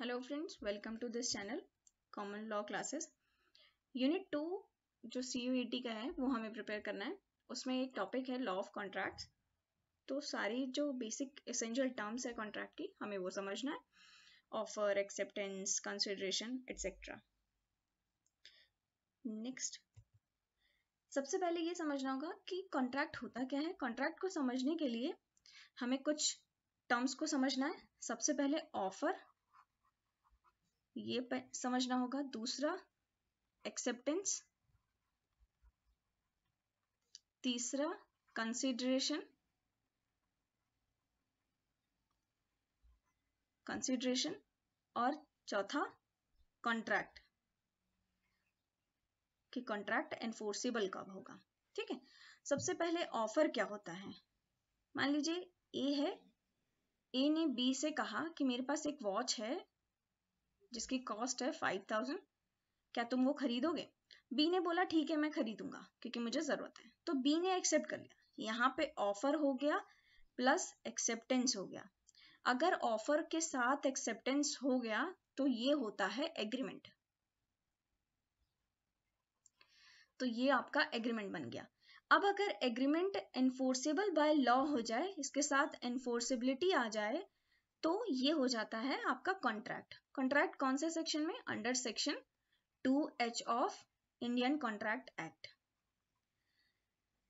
Hello friends welcome to this channel common law classes unit two जो सी e का है, वो हमें प्रिपेयर करना है। उसमें एक टॉपिक है लॉ ऑफ़ कॉन्ट्रैक्ट्स तो सारी जो बेसिक एसेंशियल टर्म्स है कॉन्ट्रैक्ट की, हमें वो समझना है। Offer acceptance consideration etcetera next सबसे पहले ये समझना होगा कि कॉन्ट्रैक्ट होता क्या है। कॉन्ट्रैक्ट को समझने के लिए हमें कुछ टर्म्स को समझना है। सबसे पहले ऑफ़र ये समझना होगा। दूसरा एक्सेप्टेंस तीसरा कंसिडरेशन कंसिडरेशन और चौथा कॉन्ट्रैक्ट कि कॉन्ट्रैक्ट एनफोर्सेबल कब होगा? ठीक है? सबसे पहले ऑफ़र क्या होता है? मान लीजिए ए है। ए ने बी से कहा कि मेरे पास एक वॉच है। जिसकी कॉस्ट है फाइव थाउज़ेंड क्या तुम वो खरीदोगे? बी ने बोला, ठीक है, मैं खरीदूँगा, क्योंकि मुझे ज़रूरत है। तो बी ने एक्सेप्ट कर लिया। यहाँ पे ऑफ़र हो गया प्लस एक्सेप्टेंस हो गया। अगर ऑफ़र के साथ एक्सेप्टेंस हो गया तो ये होता है एग्रीमेंट तो ये आपका एग्रीमेंट बन गया। अब अगर एग्रीमेंट एनफोर्सेबल बाय लॉ हो जाए, इसके साथ एनफोर्सेबिलिटी आ जाए तो ये हो जाता है आपका कॉन्ट्रैक्ट कॉन्ट्रैक्ट कौन से सेक्शन में? Under section two H of Indian Contract Act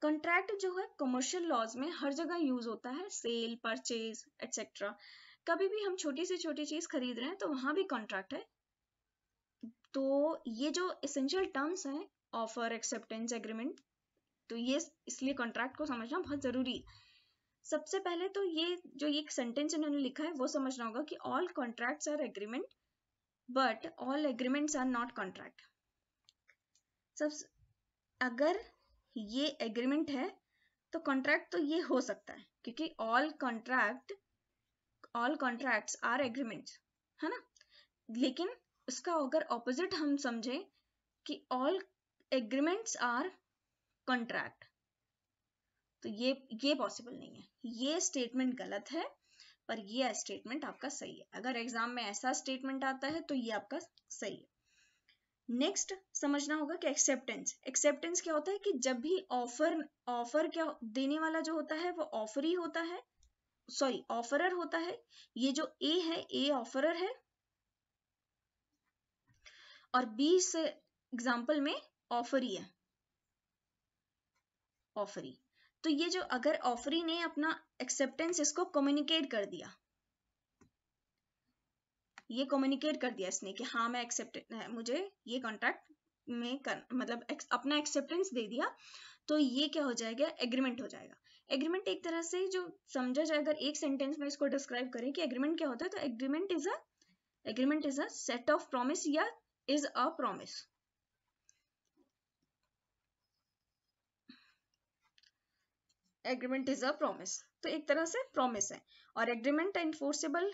contract जो है कमर्शियल लॉज में हर जगह यूज़ होता है सेल परचेज एटसेट्रा कभी भी हम छोटी से छोटी चीज़ खरीद रहे हैं तो वहाँ भी कॉन्ट्रैक्ट है। तो ये जो इसेंशियल टर्म्स हैं ऑफ़र एक्सेप्टेंस एग्रीमेंट तो ये इसलिए कॉन्ट्रैक्ट को समझना बहुत ज़रूरी है। सबसे पहले तो ये जो एक सेंटेंस इन्होंने लिखा है, वो समझना होगा कि all contracts are agreement but all agreements are not contract सब अगर ये एग्रीमेंट है तो कॉन्ट्रैक्ट तो ये हो सकता है, क्योंकि all contract all contracts are agreements है ना? लेकिन उसका अगर ऑपोजिट हम समझे कि ऑल एग्रीमेंट्स आर कॉन्ट्रैक्ट तो ये ये पॉसिबल नहीं है। ये स्टेटमेंट गलत है, पर ये स्टेटमेंट आपका सही है। अगर एग्ज़ाम में ऐसा स्टेटमेंट आता है तो ये आपका सही है। नेक्स्ट समझना होगा कि एक्सेप्टेंस एक्सेप्टेंस क्या होता है कि जब भी ऑफ़र ऑफ़र क्या देने वाला जो होता है, वो ऑफ़र ही होता है। सॉरी ऑफरर होता है। ये जो ए है ए ऑफरर है। और बी से एग्ज़ाम्पल में ऑफ़र ही। है ऑफ़र तो ये जो अगर ऑफरी ने अपना एक्सेप्टेंस इसको कम्युनिकेट कर दिया। ये कम्युनिकेट कर दिया इसने कि हाँ मैं एक्सेप्ट मुझे ये कॉन्ट्रैक्ट में कर मतलब अपना एक्सेप्टेंस दे दिया तो ये क्या हो जाएगा? एग्रीमेंट हो जाएगा। एग्रीमेंट एक तरह से जो समझा जाए, अगर एक सेंटेंस में इसको डिस्क्राइब करें कि एग्रीमेंट क्या होता है तो agreement is a agreement is a set of promise या is a promise agreement is a promise तो एक तरह से प्रॉमिस है। और एग्रीमेंट एनफोर्सेबल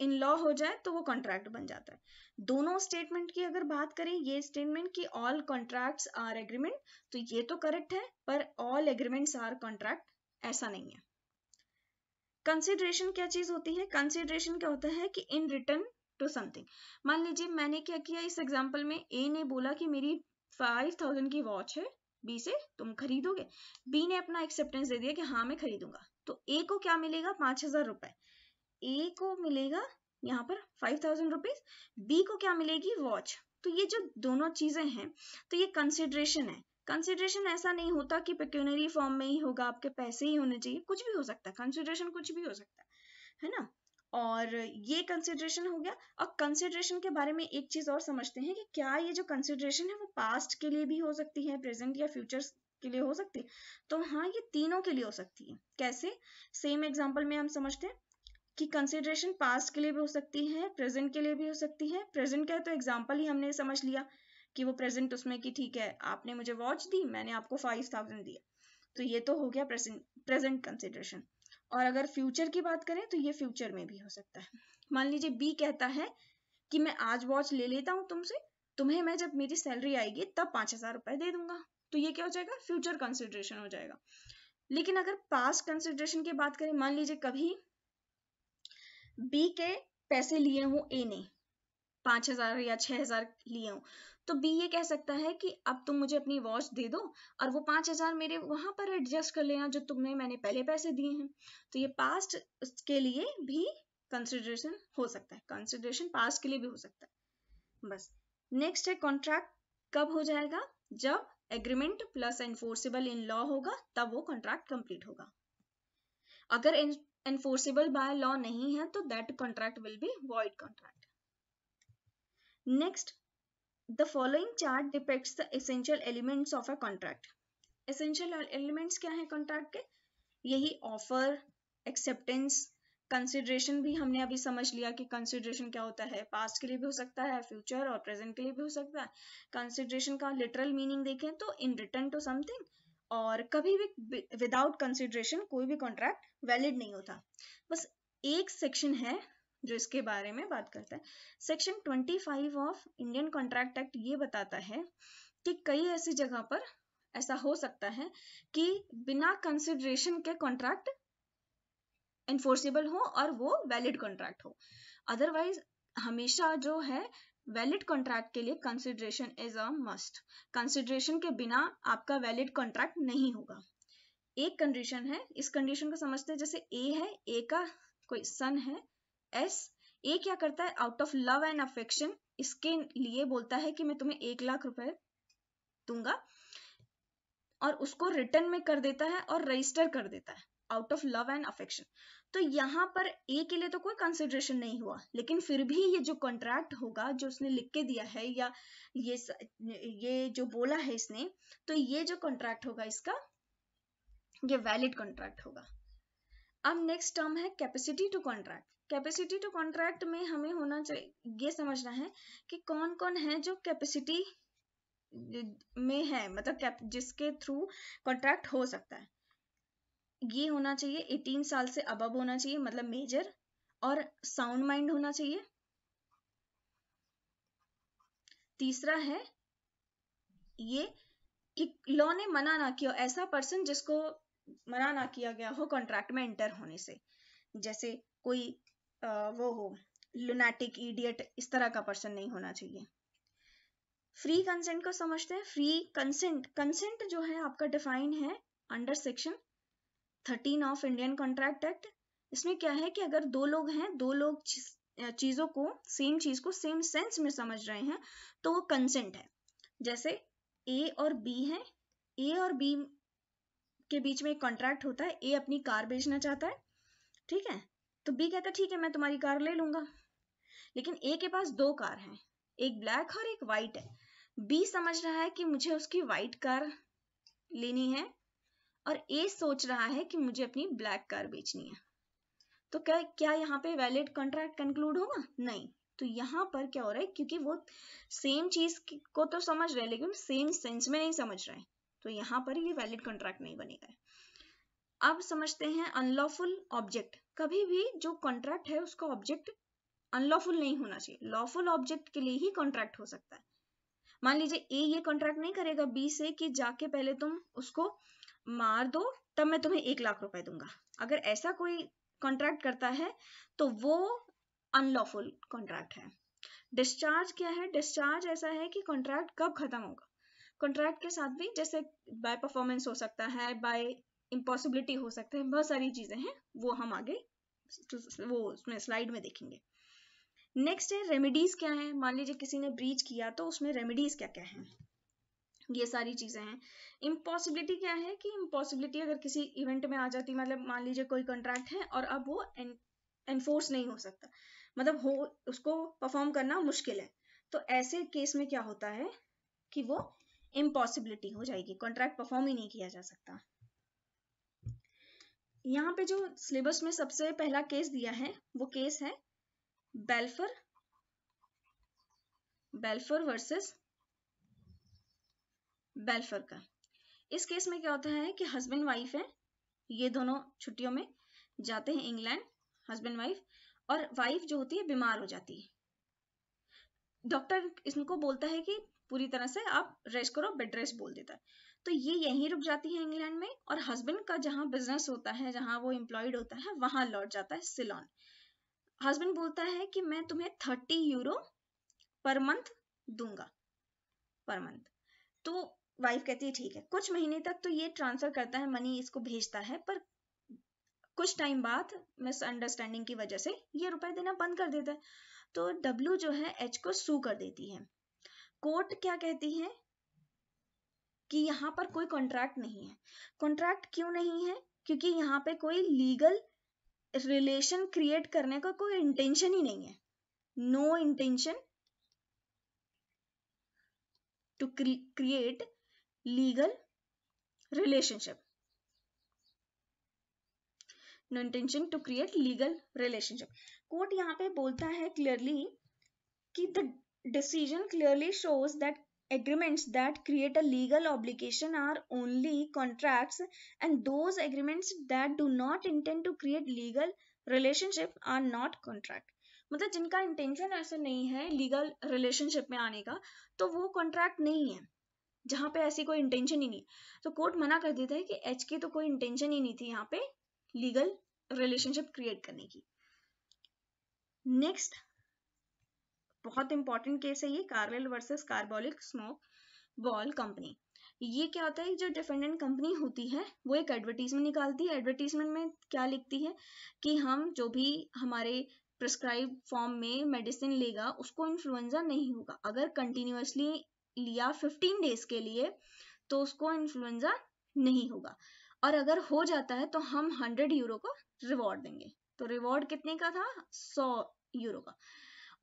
इन लॉ हो जाए तो वो कॉन्ट्रैक्ट बन जाता है। दोनों स्टेटमेंट की अगर बात करें, ये स्टेटमेंट की ऑल कॉन्ट्रैक्ट्स आर एग्रीमेंट तो ये तो करेक्ट है, पर ऑल एग्रीमेंट्स आर कॉन्ट्रैक्ट ऐसा नहीं है। कंसिडरेशन क्या चीज़ होती है? कंसिडरेशन क्या होता है कि इन रिटर्न टू समथिंग मान लीजिए मैंने क्या किया, इस एग्ज़ाम्पल में ए ने बोला कि मेरी फाइव थाउज़ेंड की वॉच है बी से तुम खरीदोगे। बी ने अपना एक्सेप्टेंस दे दिया कि हाँ मैं खरीदूँगा। तो ए को क्या मिलेगा? पाँच हज़ार रुपए। ए को मिलेगा यहाँ पर फाइव थाउज़ेंड रुपीज़ बी को क्या मिलेगी? वॉच तो ये जो दोनों चीज़ें हैं तो ये कंसिडरेशन है। कंसिडरेशन ऐसा नहीं होता कि पेक्यूनरी फॉर्म में ही होगा, आपके पैसे ही होने चाहिए। कुछ भी हो सकता है। कंसिडरेशन कुछ भी हो सकता है। है ना? और ये कंसिडरेशन हो गया। और कंसिडरेशन के बारे में एक चीज़ और समझते हैं कि क्या ये जो कंसिडरेशन है वो पास्ट के लिए भी हो सकती है प्रेजेंट या फ्यूचर के लिए हो सकती है? तो हाँ ये तीनों के लिए हो सकती है। कैसे? सेम एग्ज़ाम्पल में हम समझते हैं कि कंसिडरेशन पास्ट के लिए भी हो सकती है प्रेजेंट के लिए भी हो सकती है। प्रेजेंट का तो एग्ज़ाम्पल ही हमने समझ लिया कि वो प्रेजेंट उसमें कि ठीक है, आपने मुझे वॉच दी, मैंने आपको फाइव थाउज़ेंड दिया। तो ये तो हो गया प्रेजेंट कंसिडरेशन और अगर फ्यूचर की बात करें तो ये फ्यूचर में भी हो सकता है। मान लीजिए बी कहता है कि मैं आज वॉच ले लेता हूँ तुमसे, तुम्हें मैं जब मेरी सैलरी आएगी, तब पाँच हज़ार रुपए दे दूँगा। तो ये क्या हो जाएगा? फ्यूचर कंसिडरेशन हो जाएगा। लेकिन अगर पास्ट कंसिडरेशन की बात करें, मान लीजिए कभी बी के पैसे लिए हूँ ए ने, पाँच हज़ार या छह हज़ार लिए हूँ तो बी ये कह सकता है कि अब तुम मुझे अपनी वॉच दे दो और वो पाँच हज़ार मेरे वहाँ पर एडजस्ट कर लेना जो तुमने मैंने पहले पैसे दिए हैं। तो ये पास्ट के लिए भी कंसिडरेशन हो सकता है। कंसिडरेशन पास्ट के लिए भी हो सकता है। बस। नेक्स्ट है कॉन्ट्रैक्ट कब हो जाएगा? जब agreement plus enforceable in law होगा, तब वो कॉन्ट्रैक्ट कंप्लीट होगा। अगर एनफोर्सेबल बाय लॉ नहीं है तो that contract will be void contract next the following chart depicts the essential elements of a contract essential elements क्या है कॉन्ट्रैक्ट के? यही ऑफ़र एक्सेप्टेंस कंसिडरेशन भी हमने अभी समझ लिया कि कंसिडरेशन क्या होता है। पास्ट के लिए भी हो सकता है फ्यूचर और प्रेजेंट के लिए भी हो सकता है। कंसिडरेशन का लिटरल मीनिंग देखें तो इन रिटर्न टू समथिंग और कभी भी विदाउट कंसिडरेशन कोई भी कॉन्ट्रैक्ट वैलिड नहीं होता। बस एक सेक्शन है जो इसके बारे में बात करता है। Section 25 of Indian Contract Act ये बताता है कि कई ऐसी जगह पर ऐसा हो सकता है कि बिना कंसिडरेशन के कॉन्ट्रैक्ट इन्फोर्सिबल हो और वो वैलिड कॉन्ट्रैक्ट हो। अदरवाइज़ हमेशा जो है वैलिड कॉन्ट्रैक्ट के लिए consideration is a must consideration के बिना आपका वैलिड कॉन्ट्रैक्ट नहीं होगा। एक कंडीशन है। इस कंडीशन को समझते हैं जैसे ए है ए का कोई सन है एस ए क्या करता है? Out of love and affection इसके लिए बोलता है कि मैं तुम्हें एक लाख रुपए दूँगा और उसको रिटर्न में कर देता है और रजिस्टर कर देता है। Out of love and affection तो यहाँ पर ए के लिए तो कोई कंसिडरेशन नहीं हुआ, लेकिन फिर भी ये जो कॉन्ट्रैक्ट होगा, जो उसने लिख के दिया है या ये ये जो बोला है इसने तो ये जो कॉन्ट्रैक्ट होगा इसका, ये वैलिड कॉन्ट्रैक्ट होगा। अब नेक्स्ट टर्म है capacity to contract capacity to contract में हमें होना चाहिए ये समझना है कि कौन कौन है जो कैपेसिटी में है मतलब जिसके थ्रू कॉन्ट्रैक्ट हो सकता है। ये होना चाहिए 18 साल से अबब होना चाहिए मतलब मेजर और साउंड माइंड होना चाहिए। तीसरा है ये कि लॉ ने मना ना किया, ऐसा पर्सन जिसको मना ना किया गया हो कॉन्ट्रैक्ट में एंटर होने से। जैसे कोई आ, वो हो लुनाटिक इडियट इस तरह का पर्सन नहीं होना चाहिए। फ्री कंसेंट को समझते हैं। फ्री कंसेंट कंसेंट जो है आपका डिफाइन है under section thirteen of Indian Contract Act इसमें क्या है कि अगर दो लोग हैं दो लोग चीज़ों को सेम चीज़ को सेम सेंस में समझ रहे हैं तो वो कंसेंट है। जैसे ए और बी है। ए और बी के बीच में एक कॉन्ट्रैक्ट होता है ए अपनी कार बेचना चाहता है, ठीक है? तो बी कहता है, ठीक है, मैं तुम्हारी कार ले लूँगा। लेकिन ए के पास दो कार हैं, एक ब्लैक और एक वाइट है। बी समझ रहा है कि मुझे उसकी वाइट कार लेनी है और ए सोच रहा है कि मुझे अपनी ब्लैक कार बेचनी है। तो क्या क्या यहाँ पे वैलिड कॉन्ट्रैक्ट कंक्लूड होगा? नहीं। तो यहाँ पर क्या हो रहा है, क्योंकि वो सेम चीज़ को तो समझ रहे लेकिन सेम सेंस में नहीं समझ रहे हैं। तो यहाँ पर ये वैलिड कॉन्ट्रैक्ट नहीं बनेगा अब समझते हैं अनलॉफुल ऑब्जेक्ट कभी भी जो कॉन्ट्रैक्ट है, उसका ऑब्जेक्ट अनलॉफुल नहीं होना चाहिए। लॉफुल ऑब्जेक्ट के लिए ही कॉन्ट्रैक्ट हो सकता है। मान लीजिए ए ये कॉन्ट्रैक्ट नहीं करेगा बी से कि जाके पहले तुम उसको मार दो, तब मैं तुम्हें एक लाख रुपए दूँगा। अगर ऐसा कोई कॉन्ट्रैक्ट करता है तो वो अनलॉफुल कॉन्ट्रैक्ट है। डिस्चार्ज क्या है? डिस्चार्ज ऐसा है कि कॉन्ट्रैक्ट कब खत्म होगा। कॉन्ट्रैक्ट के साथ भी जैसे बाय परफॉर्मेंस हो सकता है बाय इम्पॉसिबिलिटी हो सकते हैं, बहुत सारी चीज़ें हैं, वो हम आगे वो उसमें स्लाइड में देखेंगे। नेक्स्ट है रेमेडीज क्या है? मान लीजिए किसी ने ब्रीच किया तो उसमें रेमेडीज क्या क्या है? ये सारी चीज़ें हैं। इम्पॉसिबिलिटी क्या है कि इम्पॉसिबिलिटी अगर किसी इवेंट में आ जाती मतलब मान लीजिए कोई कॉन्ट्रैक्ट है और अब वो एनफोर्स नहीं हो सकता। मतलब हो, उसको परफॉर्म करना मुश्किल है। तो ऐसे केस में क्या होता है कि वो इम्पॉसिबिलिटी हो जाएगी कॉन्ट्रैक्ट परफॉर्म ही नहीं किया जा सकता। यहाँ पे जो सिलेबस में सबसे पहला केस दिया है, वो केस है बेल्फर बेल्फर वर्सेस बेल्फर का। इस केस में क्या होता है कि हस्बैंड वाइफ है, ये दोनों छुट्टियों में जाते हैं इंग्लैंड हस्बैंड वाइफ और वाइफ जो होती है, बीमार हो जाती है। डॉक्टर इनको बोलता है कि पूरी तरह से आप रेस्ट करो बेड रेस्ट बोल देता है। तो ये यहीं रुक जाती है इंग्लैंड में और हस्बैंड का जहाँ बिज़नेस होता है, जहाँ वो एम्प्लॉयड होता है, वहाँ लौट जाता है सिलोन हस्बैंड बोलता है कि मैं तुम्हें थर्टी यूरो पर मंथ दूँगा पर मंथ तो वाइफ कहती है, ठीक है। कुछ महीने तक तो ये ट्रांसफ़र करता है मनी इसको भेजता है, पर कुछ टाइम बाद मिसअंडरस्टैंडिंग की वजह से ये रुपए देना बंद कर देता है। तो डब्ल्यू जो है एच को सू कर देती है। कोर्ट क्या कहती है? कि यहाँ पर कोई कॉन्ट्रैक्ट नहीं है। कॉन्ट्रैक्ट क्यों नहीं है? क्योंकि यहाँ पे कोई लीगल रिलेशन क्रिएट करने का कोई इंटेंशन ही नहीं है। No intention to create legal relationship no intention to create legal relationship court यहाँ पे बोलता है क्लियरली कि the decision clearly shows that agreements that create a legal obligation are only contracts and those agreements that do not intend to create legal relationship are not contract मतलब जिनका intention ऐसा नहीं है लीगल रिलेशनशिप में आने का तो वो कॉन्ट्रैक्ट नहीं है जहाँ पे ऐसी कोई इंटेंशन ही नहीं तो कोर्ट मना कर देता है कि एच की तो कोई इंटेंशन ही नहीं थी यहाँ पे लीगल रिलेशनशिप क्रिएट करने की नेक्स्ट बहुत इंपॉर्टेंट केस है ये Carlill versus Carbolic Smoke Ball Company ये क्या होता है, जो डिफेंडेंट कंपनी होती है, वो एक एडवर्टीजमेंट निकालती है। एडवर्टीजमेंट में क्या लिखती है, कि हम जो भी हमारे प्रिस्क्राइब फॉर्म में मेडिसिन लेगा, उसको इन्फ्लुएंजा नहीं होगा। अगर कंटिन्यूसली लिया 15 डेज़ के लिए तो उसको इन्फ्लुएंजा नहीं होगा। और अगर हो जाता है तो हम 100 यूरो को रिवॉर्ड देंगे। तो रिवॉर्ड कितने का था? 100 यूरो का।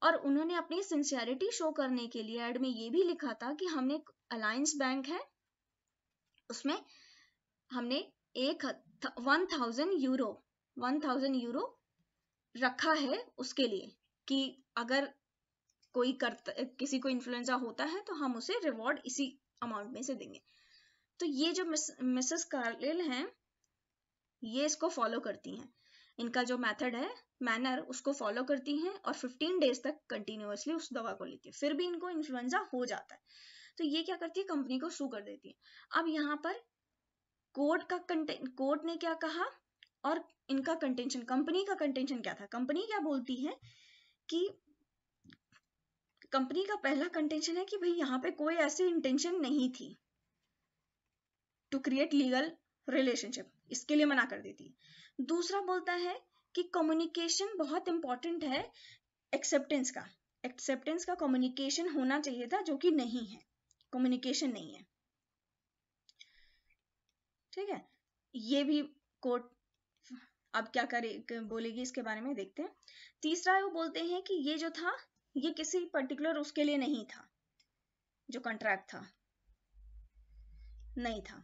और उन्होंने अपनी सिंसियरिटी शो करने के लिए एड में ये भी लिखा था कि हमने अलायंस बैंक है उसमें हमने एक one thousand euro one thousand euro रखा है उसके लिए कि अगर कोई करता किसी को इन्फ्लुएंजा होता है तो हम उसे रिवॉर्ड इसी अमाउंट में से देंगे। तो ये जो मिस, मिसेस कार्लिल हैं ये इसको फॉलो करती हैं। इनका जो मेथड है मैनर उसको फॉलो करती हैं और 15 डेज़ तक कंटिन्यूसली उस दवा को लेती है। फिर भी इनको इन्फ्लुएंजा हो जाता है। तो ये क्या करती है? कंपनी को सू कर देती है। अब यहाँ पर कोर्ट का कोर्ट ने क्या कहा और इनका कंटेंशन कंपनी का कंटेंशन क्या था? कंपनी क्या बोलती है कि कंपनी का पहला कंटेंशन है कि भाई यहाँ पे कोई ऐसी इंटेंशन नहीं थी टू क्रिएट लीगल रिलेशनशिप इसके लिए मना कर देती है। दूसरा बोलता है कि कम्युनिकेशन बहुत इंपॉर्टेंट है एक्सेप्टेंस का। एक्सेप्टेंस का कम्युनिकेशन होना चाहिए था जो कि नहीं है। कम्युनिकेशन नहीं है। ठीक है? ये भी कोर्ट अब क्या करे, बोलेगी इसके बारे में देखते हैं। तीसरा वो बोलते हैं कि ये जो था, ये किसी पर्टिकुलर उसके लिए नहीं था, जो कॉन्ट्रैक्ट था। नहीं था।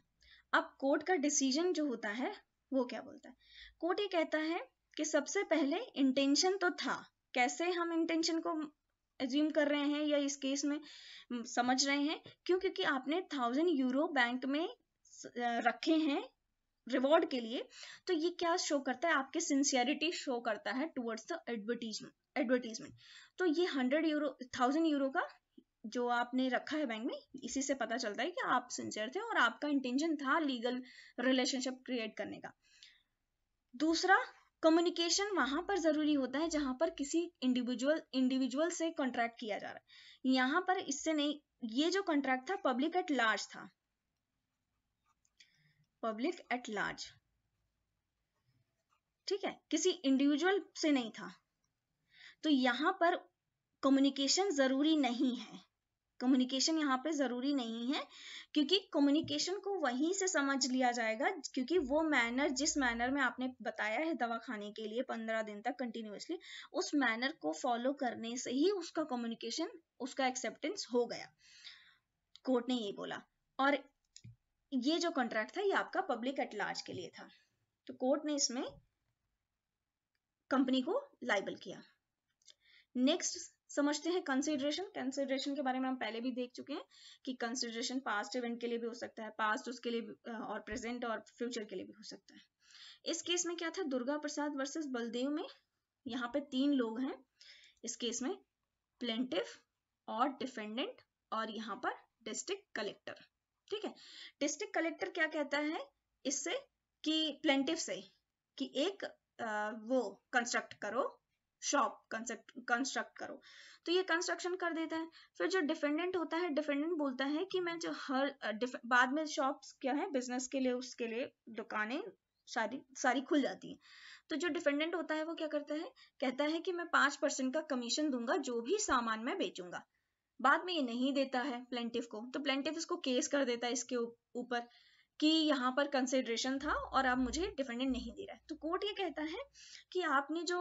अब कोर्ट का डिसीज़न जो होता है वो क्या बोलता है? कोर्ट ये कहता है कि सबसे पहले इंटेंशन तो था। कैसे हम इंटेंशन को एज्यूम कर रहे हैं या इस केस में समझ रहे हैं? क्यों? क्योंकि आपने थाउज़ेंड यूरो बैंक में रखे हैं रिवॉर्ड के लिए। तो ये क्या शो करता है? आपके सिंसियरिटी शो करता है टुवर्ड्स द एडवर्टीजमेंट एडवर्टीजमेंट तो ये हंड्रेड यूरो थाउज़ेंड यूरो का जो आपने रखा है बैंक में, इसी से पता चलता है कि आप सिंसियर थे और आपका इंटेंशन था लीगल रिलेशनशिप क्रिएट करने का। दूसरा कम्युनिकेशन वहाँ पर ज़रूरी होता है जहाँ पर किसी इंडिविजुअल इंडिविजुअल से कॉन्ट्रैक्ट किया जा रहा है। यहाँ पर इससे नहीं, ये जो कॉन्ट्रैक्ट था पब्लिक एट लार्ज था। पब्लिक एट लार्ज ठीक है, किसी इंडिविजुअल से नहीं था। तो यहाँ पर कम्युनिकेशन ज़रूरी नहीं है। कम्युनिकेशन यहाँ पे ज़रूरी नहीं है, क्योंकि कम्युनिकेशन को वहीं से समझ लिया जाएगा, क्योंकि वो मैनर जिस मैनर में आपने बताया है दवा खाने के लिए पंद्रह दिन तक कंटिन्यूसली उस मैनर को फॉलो करने से ही उसका कम्युनिकेशन उसका एक्सेप्टेंस हो गया। कोर्ट ने ये बोला। और ये जो कॉन्ट्रैक्ट था, ये आपका पब्लिक एट लार्ज के लिए था। तो कोर्ट ने इसमें कंपनी को लाइबल किया। नेक्स्ट समझते हैं कंसिडरेशन कंसिडरेशन के बारे में हम पहले भी देख चुके हैं कि कंसिडरेशन पास्ट इवेंट के लिए भी हो सकता है पास्ट उसके लिए और प्रेजेंट और फ्यूचर के लिए भी हो सकता है। इस केस में क्या था? दुर्गा प्रसाद वर्सेस बलदेव में यहाँ पे तीन लोग हैं। इस केस में प्लेंटिव और डिफेंडेंट और यहाँ पर डिस्ट्रिक्ट कलेक्टर ठीक है? डिस्ट्रिक्ट कलेक्टर क्या कहता है? इससे कि प्लेंटिव से कि एक आ, वो कंस्ट्रक्ट करो शॉप कंस्ट्रक्ट करो। तो ये कंस्ट्रक्शन कर देता है। फिर जो डिफेंडेंट होता है डिफेंडेंट बोलता है कि मैं जो हर बाद में शॉप्स क्या है बिज़नेस के लिए, उसके लिए दुकानें सारी सारी खुल जाती हैं। तो जो डिफेंडेंट होता है वो क्या करता है? कहता है कि मैं पाँच परसेंट का कमीशन दूँगा, जो भी सामान मैं बेचूँगा। बाद में ये नहीं देता है प्लेंटिफ को। तो प्लेंटिफ इसको केस कर देता है इसके ऊपर कि यहाँ पर कंसिडरेशन था और अब मुझे डिफेंडेंट नहीं दे रहा है। तो कोर्ट ये कहता है कि आपने जो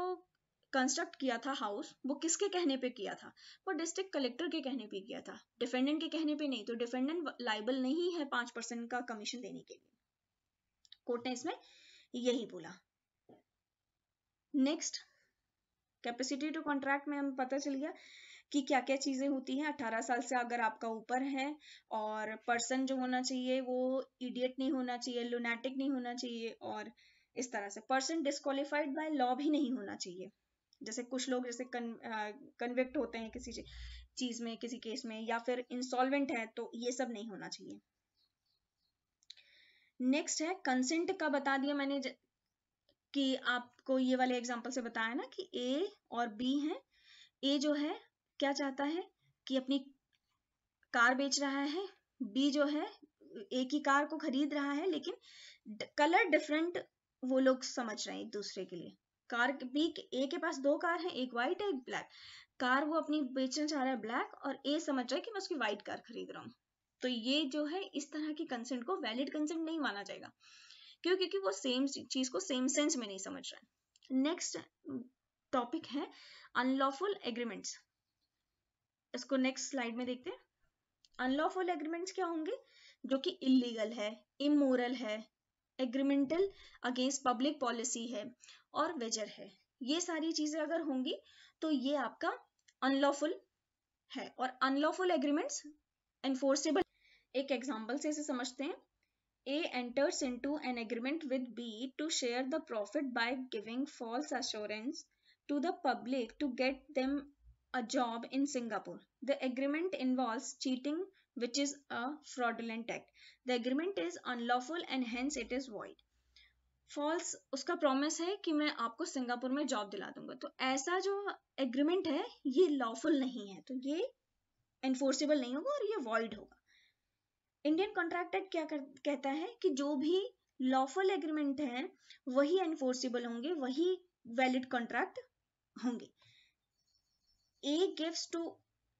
कंस्ट्रक्ट किया था हाउस वो किसके कहने पे किया था? वो डिस्ट्रिक्ट कलेक्टर के कहने पे किया था। डिफेंडेंट के कहने पे नहीं तो डिफेंडेंट लाइबल नहीं है पाँच परसेंट का कमीशन देने के लिए। कोर्ट ने इसमें यही बोला। नेक्स्ट कैपेसिटी टू कॉन्ट्रैक्ट में हमें पता चल गया कि क्या क्या चीज़ें होती हैं। अठारह साल से अगर आपका ऊपर है और पर्सन जो होना चाहिए, वो इडियट नहीं होना चाहिए लुनेटिक नहीं होना चाहिए और इस तरह से। पर्सन डिस्कालीफाइड बाय लॉ भी नहीं होना चाहिए। जैसे कुछ लोग जैसे कन्विक्ट होते हैं किसी चीज़ में, किसी केस में, या फिर इंसॉल्वेंट है तो ये सब नहीं होना चाहिए। नेक्स्ट है कंसेंट का बता दिया मैंने कि आपको ये वाले एग्जांपल से बताया ना कि ए और बी है। ए जो है, क्या चाहता है कि अपनी कार बेच रहा है बी जो है एक ही कार को खरीद रहा है, लेकिन कलर डिफरेंट वो लोग समझ रहे हैं एक दूसरे के लिए। कार बी ए के पास दो कार है, एक व्हाइट है एक ब्लैक कार वो अपनी बेचना चाह रहा है ब्लैक और ए समझ रहा है कि मैं उसकी व्हाइट कार खरीद रहा हूँ। तो ये जो है, इस तरह की कंसेंट को वैलिड कंसेंट नहीं माना जाएगा। क्यों? क्योंकि वो सेम चीज़ को सेम सेंस में नहीं समझ रहा है। नेक्स्ट टॉपिक है अनलॉफुल एग्रीमेंट्स इसको नेक्स्ट स्लाइड में देखते हैं। अनलॉफुल एग्रीमेंट्स क्या होंगे? जो कि इलीगल है इमोरल है एग्रीमेंटल अगेंस्ट पब्लिक पॉलिसी है। और वेजर है ये सारी चीज़ें अगर होंगी तो ये आपका अनलॉफुल है और अनलॉफुल एग्रीमेंट्स एनफोर्सेबल एक एग्जांपल से इसे समझते हैं A enters into an agreement with B to share the profit by giving false assurance to the public to get them a job in Singapore. The agreement involves cheating, which is a fraudulent act. The agreement is unlawful and hence it is void. False उसका promise है कि मैं आपको Singapore में job दिला दूँगा। तो ऐसा जो एग्रीमेंट है ये लॉफुल नहीं है। तो ये एनफोर्सेबल नहीं होगा और ये वॉइड होगा। इंडियन कॉन्ट्रैक्ट एक्ट क्या कर, कहता है कि जो भी लॉफुल एग्रीमेंट है वही एनफोर्सेबल होंगे वही वैलिड कॉन्ट्रैक्ट होंगे। A gives to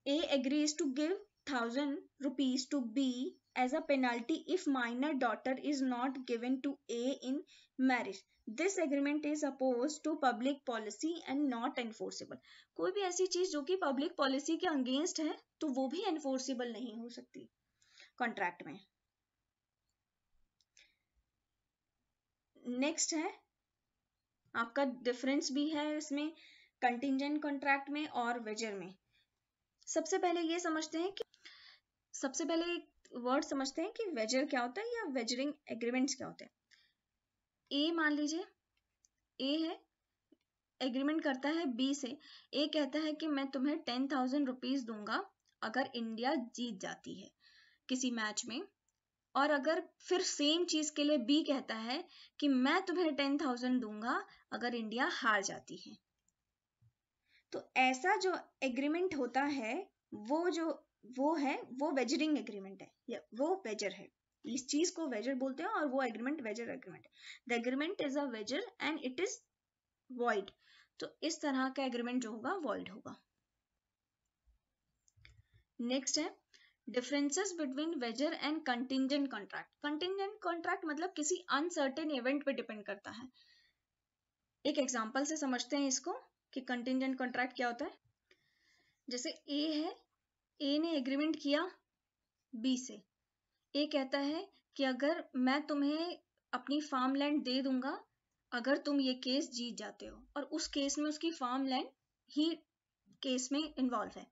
A agrees to give thousand rupees to B as a penalty if minor daughter is not given to A in marriage. This agreement is opposed to public policy and not enforceable. कोई भी ऐसी चीज़ जो कि public policy के against है तो वो भी एनफोर्सेबल नहीं हो सकती कॉन्ट्रैक्ट में नेक्स्ट है आपका डिफरेंस भी है इसमें कंटिजेंट कॉन्ट्रैक्ट में और वेजर में सबसे पहले ये समझते हैं कि सबसे पहले वर्ड समझते हैं कि वेजर क्या होता है या वेजरिंग एग्रीमेंट्स क्या होते हैं? ए मान लीजिए ए है एग्रीमेंट करता है बी से। ए कहता है कि मैं तुम्हें टेन थाउज़ेंड रुपीज़ दूँगा अगर इंडिया जीत जाती है किसी मैच में। और अगर फिर सेम चीज़ के लिए बी कहता है कि मैं तुम्हें टेन थाउज़ेंड दूँगा अगर इंडिया हार जाती है। तो ऐसा जो एग्रीमेंट होता है, वो जो वो है, वो वेजरिंग एग्रीमेंट है, या वो वेजर है। इस चीज़ को वेजर बोलते हैं और वो agreement wager agreement the agreement is a wager and it is void तो इस तरह का एग्रीमेंट जो होगा वॉइड होगा। नेक्स्ट है differences between wager and contingent contract contingent contract मतलब किसी अनसर्टेन इवेंट पे डिपेंड करता है। एक एग्जांपल से समझते हैं इसको कि कंटिजेंट कॉन्ट्रैक्ट क्या होता है। जैसे ए है ए ने एग्रीमेंट किया बी से। ए कहता है कि अगर मैं तुम्हें अपनी फार्म लैंड दे दूँगा, अगर तुम ये केस जीत जाते हो, और उस केस में उसकी फार्म लैंड ही केस में इन्वॉल्व है।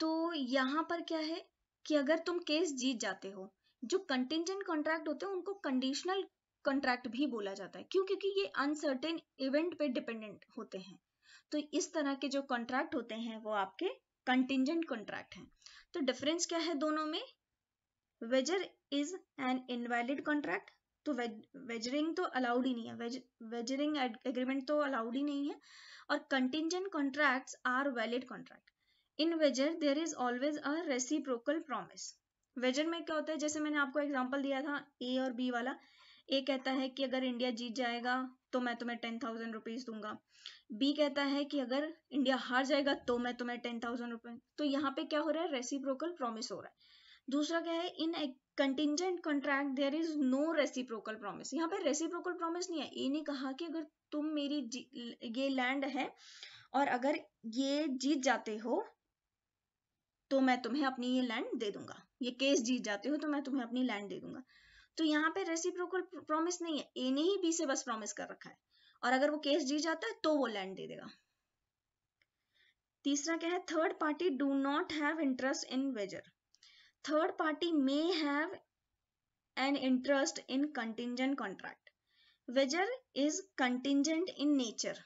तो यहाँ पर क्या है कि अगर तुम केस जीत जाते हो, जो कंटिजेंट कॉन्ट्रैक्ट होते हैं, उनको कंडीशनल कॉन्ट्रैक्ट भी बोला जाता है। क्यों? क्योंकि ये अनसर्टेन इवेंट पे डिपेंडेंट होते हैं। तो इस तरह के जो कॉन्ट्रैक्ट होते हैं, वो आपके कंटिजेंट कॉन्ट्रैक्ट हैं। तो डिफरेंस क्या है दोनों में? Wager is an invalid contract तो वेजरिंग तो अलाउड ही नहीं है। वेजरिंग एग्रीमेंट तो अलाउड ही नहीं है। और contingent contracts are valid contract in wager there is always a reciprocal promise wager में क्या होता है? जैसे मैंने आपको एग्ज़ाम्पल दिया था ए और बी वाला। ए कहता है कि अगर इंडिया जीत जाएगा तो मैं तुम्हें टेन थाउज़ेंड रुपीज़ दूँगा। बी कहता है कि अगर इंडिया हार जाएगा तो मैं तुम्हें टेन थाउज़ेंड रुपए तो यहाँ पे क्या हो रहा है? रेसिप्रोकल प्रॉमिस हो रहा है। दूसरा क्या है? In contingent contract there is no reciprocal promise यहाँ पे रेसिप्रोकल प्रॉमिस नहीं है। ये नहीं कहा कि अगर तुम मेरी ये लैंड है और अगर ये जीत जाते हो तो मैं तुम्हें अपनी ये लैंड दे दूँगा। ये केस जीत जाते हो तो मैं तुम्हें अपनी लैंड दे दूँगा। तो यहाँ पे रेसिप्रोकल प्रॉमिस नहीं है। ए ने ही बी से बस प्रॉमिस कर रखा है। और अगर वो केस जी जाता है तो वो लैंड दे देगा। तीसरा क्या है? Third party do not have interest in wager third party may have an interest in contingent contract wager is contingent in nature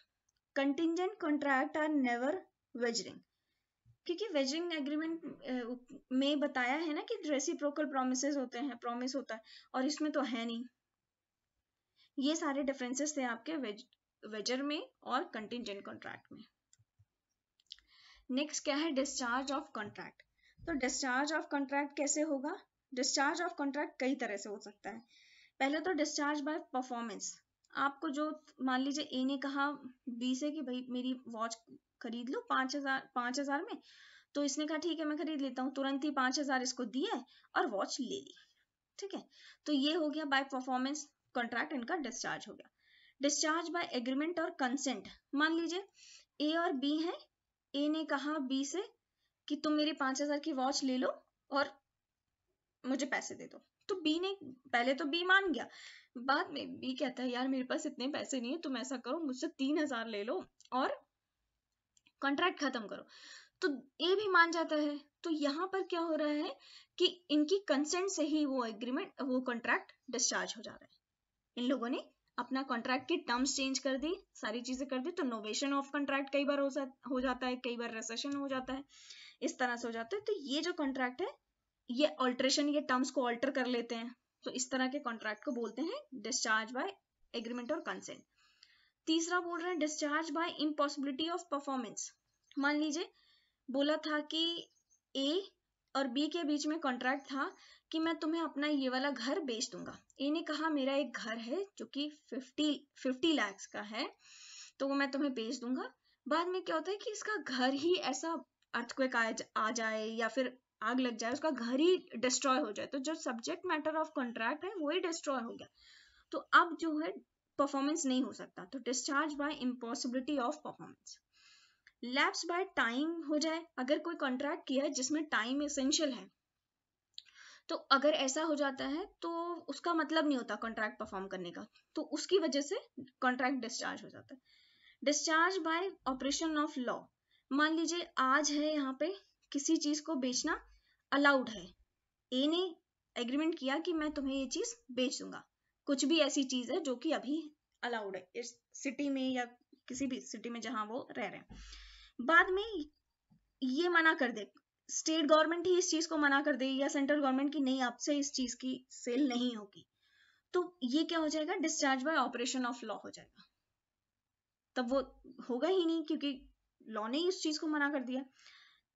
contingent contract are never wagering क्योंकि वेजिंग एग्रीमेंट में बताया है ना कि रेसिप्रोकल प्रोमिस होते हैं promise होता है और इसमें तो है नहीं। ये सारे डिफरेंसेस थे आपके वेज, वेजर में और कंटिजेंट कॉन्ट्रैक्ट में। नेक्स्ट क्या है? डिस्चार्ज ऑफ़ कॉन्ट्रैक्ट तो डिस्चार्ज ऑफ़ कॉन्ट्रैक्ट कैसे होगा? डिस्चार्ज ऑफ़ कॉन्ट्रैक्ट कई तरह से हो सकता है। पहले तो डिस्चार्ज बाय परफॉर्मेंस आपको जो मान लीजिए ए ने कहा बी से कि भाई मेरी वॉच खरीद लो पाँच हज़ार पाँच हज़ार में। तो इसने कहा, ठीक है, मैं खरीद लेता हूँ। तुरंत ही पाँच हज़ार इसको दिए और वॉच ले ली। ठीक है? तो ये हो गया बाय परफॉर्मेंस कॉन्ट्रैक्ट इनका डिस्चार्ज हो गया। डिस्चार्ज बाय एग्रीमेंट और कंसेंट मान लीजिए ए और बी है। ए ने कहा बी से कि तुम मेरी पाँच हज़ार की वॉच ले लो और मुझे पैसे दे दो। तो बी ने, पहले तो बी मान गया। बाद में बी कहता है, यार, मेरे पास इतने पैसे नहीं है, तुम ऐसा करो, मुझसे तीन हज़ार ले लो और कॉन्ट्रैक्ट खत्म करो। तो ए भी मान जाता है। तो यहाँ पर क्या हो रहा है कि इनकी कंसेंट से ही वो एग्रीमेंट वो कॉन्ट्रैक्ट डिस्चार्ज हो जा रहा है। इन लोगों ने अपना कॉन्ट्रैक्ट की टर्म्स चेंज कर दी सारी चीज़ें कर दी तो नोवेशन ऑफ़ कॉन्ट्रैक्ट कई बार हो, हो जाता है कई बार रेसेशन हो जाता है इस तरह से हो जाता है। तो ये जो कॉन्ट्रैक्ट है ये ऑल्ट्रेशन ये टर्म्स को ऑल्टर कर लेते हैं। तो इस तरह के कॉन्ट्रैक्ट को बोलते हैं डिस्चार्ज बाय एग्रीमेंट और कंसेंट तीसरा बोल रहे हैं discharge by impossibility of performance मान लीजिए, बोला था कि ए और बी के बीच में कॉन्ट्रैक्ट था कि मैं तुम्हें अपना ये वाला घर बेच दूँगा। ए ने कहा, मेरा एक घर है जो कि फिफ्टी फिफ्टी लैक्स का है तो वो मैं तुम्हें बेच दूँगा। बाद में क्या होता है कि इसका घर ही ऐसा अर्थक्वेक आ जाए या फिर आग लग जाए, उसका घर ही डिस्ट्रॉय हो जाए। तो जो सब्जेक्ट मैटर ऑफ़ कॉन्ट्रैक्ट है, वो ही डिस्ट्रॉय हो गया। तो अब जो है परफॉर्मेंस नहीं हो सकता। तो discharge by impossibility of performance lapse by time हो जाए, अगर कोई कॉन्ट्रैक्ट किया है जिसमें टाइम एसेंशियल है तो अगर ऐसा हो जाता है तो उसका मतलब नहीं होता कॉन्ट्रैक्ट परफॉर्म करने का। तो उसकी वजह से कॉन्ट्रैक्ट डिस्चार्ज हो जाता है। Discharge by operation of law मान लीजिए आज है यहाँ पे किसी चीज़ को बेचना अलाउड है। ए ने एग्रीमेंट किया कि मैं तुम्हें ये चीज़ बेच दूँगा। कुछ भी ऐसी चीज़ है जो कि अभी अलाउड है। इस सिटी में या किसी भी सिटी में जहाँ वो रह रहे हैं। बाद में ये मना कर दे। स्टेट गवर्नमेंट ही इस चीज़ को मना कर दे या सेंट्रल गवर्नमेंट की, नहीं, आपसे इस चीज़ की सेल नहीं होगी। तो ये क्या हो जाएगा? Discharge by operation of law हो जाएगा। तब वो होगा ही नहीं क्योंकि लॉ ने इस चीज़ को मना कर दिया।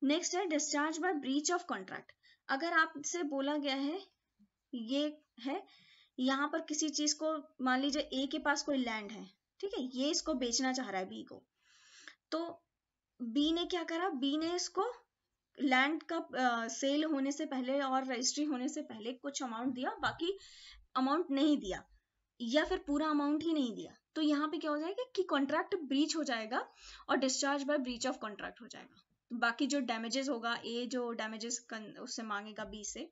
नेक्स्ट है discharge by breach of contract अगर आपसे बोला गया है, ये है यहाँ पर किसी चीज़ को, मान लीजिए ए के पास कोई लैंड है, ठीक है, ये इसको बेचना चाह रहा है बी को। तो बी ने क्या करा? बी ने इसको लैंड का सेल होने से पहले और रजिस्ट्री होने से पहले कुछ अमाउंट दिया, बाकी अमाउंट नहीं दिया, या फिर पूरा अमाउंट ही नहीं दिया। तो यहाँ पे क्या हो जाएगा कि कॉन्ट्रैक्ट ब्रीच हो जाएगा और discharge by breach of contract हो जाएगा। बाकी जो डैमेजेस होगा ए जो डैमेजेस उससे मांगेगा बी से,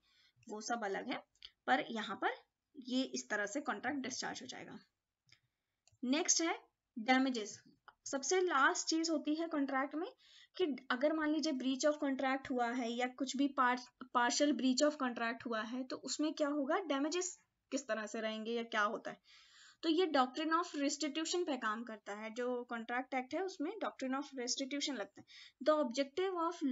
वो सब अलग है, पर यहाँ पर ये इस तरह से कॉन्ट्रैक्ट डिस्चार्ज हो जाएगा। नेक्स्ट है डैमेजेस सबसे लास्ट चीज़ होती है कॉन्ट्रैक्ट में कि अगर मान लीजिए ब्रीच ऑफ़ कॉन्ट्रैक्ट हुआ है या कुछ भी पार्शियल ब्रीच ऑफ़ कॉन्ट्रैक्ट हुआ है तो उसमें क्या होगा? डैमेजेस किस तरह से रहेंगे या क्या होता है? तो ये डॉक्ट्रिन ऑफ़ रेस्टिट्यूशन पे काम करता है। जो कॉन्ट्रैक्ट एक्ट है, उसमें डॉक्ट्रिन ऑफ़ रेस्टिट्यूशन लगता है। The objective of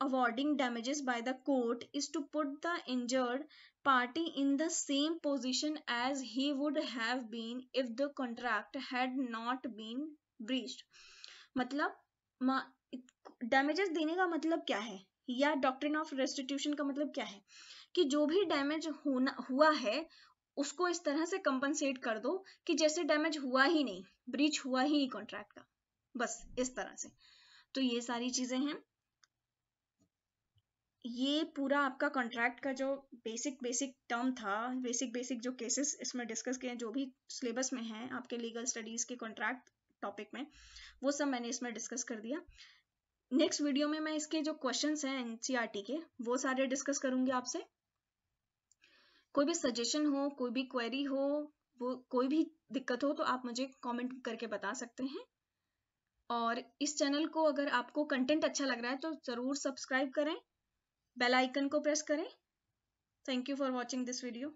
awarding damages by the court is to put the injured party in the same position as he would have been if the contract had not been breached मतलब damages देने का मतलब क्या है या doctrine of restitution का मतलब क्या है कि जो भी डैमेज होना हुआ है उसको इस तरह से कंपनसेट कर दो कि जैसे डैमेज हुआ ही नहीं ब्रीच हुआ ही नहीं कॉन्ट्रैक्ट का बस इस तरह से तो ये सारी चीज़ें हैं ये पूरा आपका कॉन्ट्रैक्ट का जो बेसिक बेसिक टर्म था बेसिक बेसिक जो केसेस इसमें डिस्कस किए हैं, जो भी सिलेबस में है आपके लीगल स्टडीज़ के कॉन्ट्रैक्ट टॉपिक में, वो सब मैंने इसमें डिस्कस कर दिया। नेक्स्ट वीडियो में मैं इसके जो क्वेश्चंस हैं एनसीईआरटी के, वो सारे डिस्कस करूँगी आपसे। कोई भी सजेशन हो, कोई भी क्वेरी हो, वो कोई भी दिक्कत हो तो आप मुझे कमेंट करके बता सकते हैं। और इस चैनल को अगर आपको कंटेंट अच्छा लग रहा है तो ज़रूर सब्सक्राइब करें। बेल आइकन को प्रेस करें। Thank you for watching this video